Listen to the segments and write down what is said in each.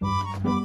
Bye.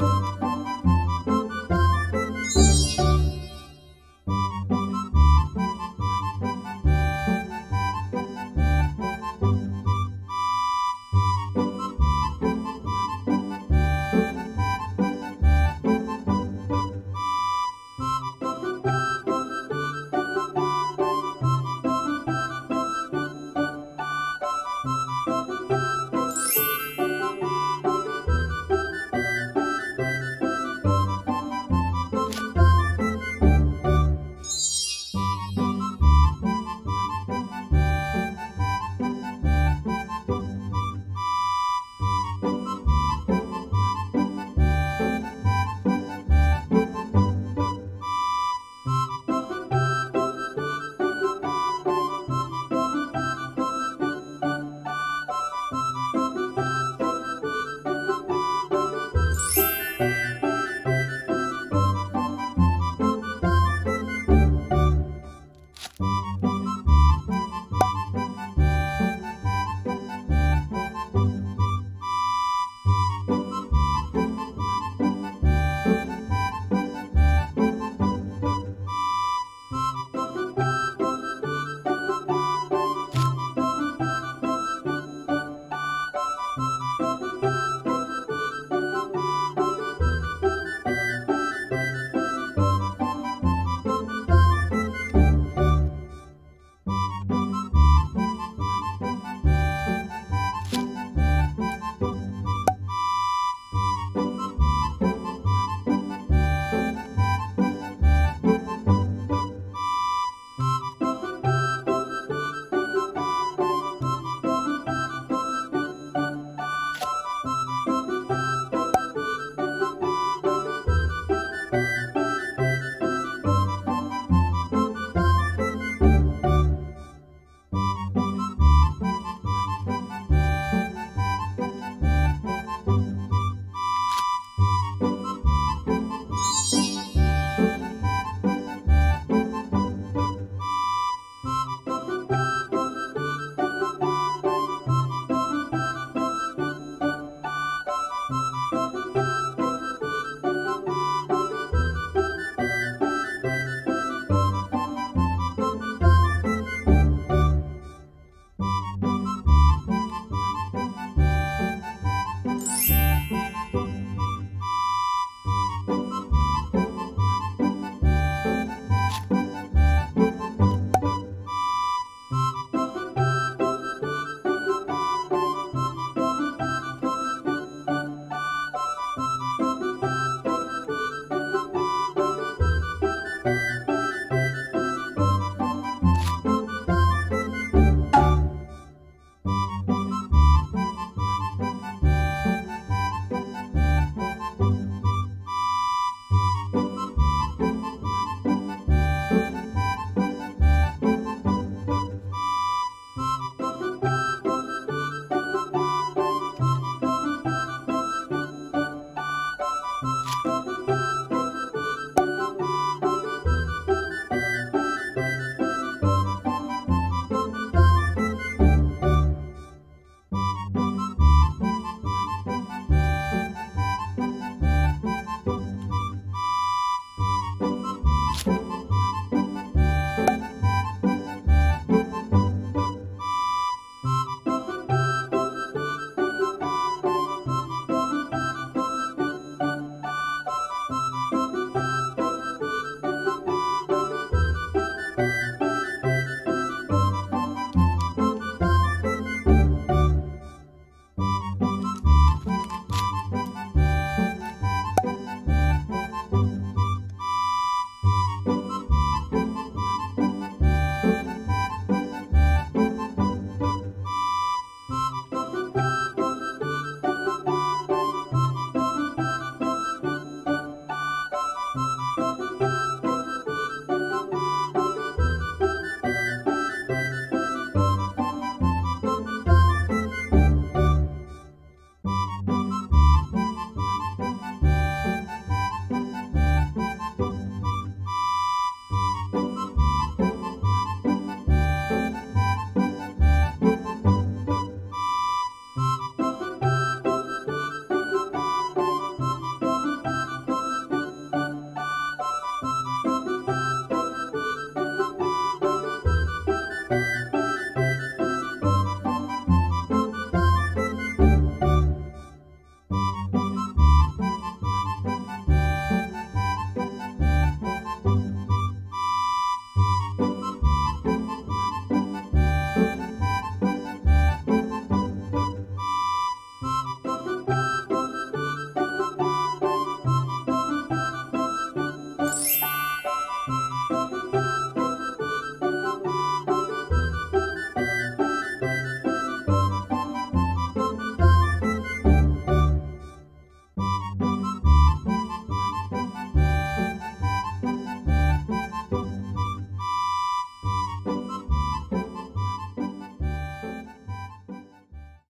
Bye.